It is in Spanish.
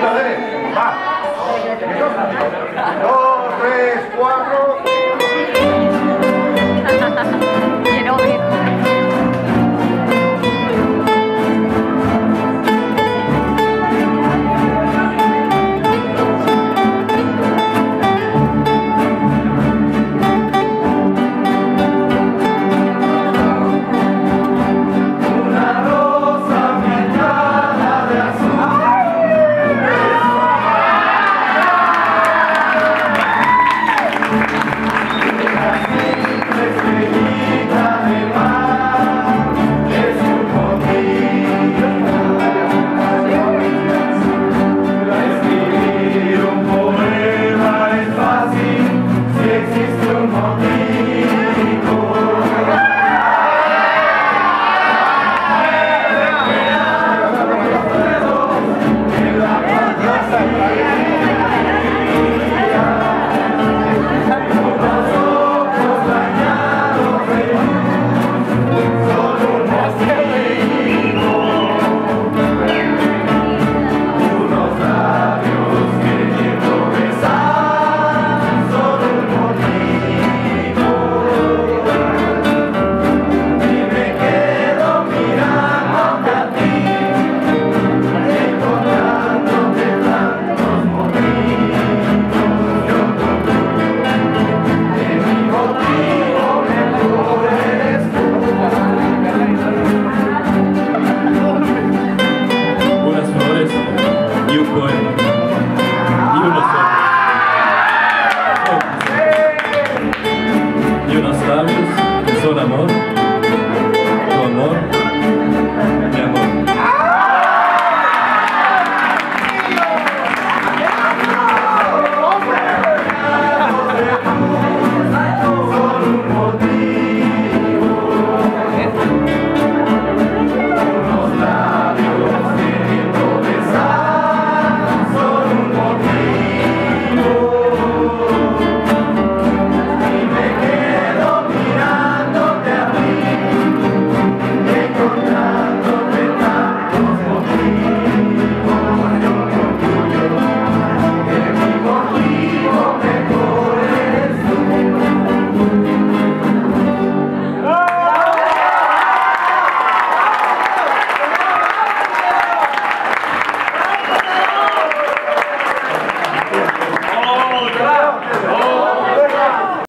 Va.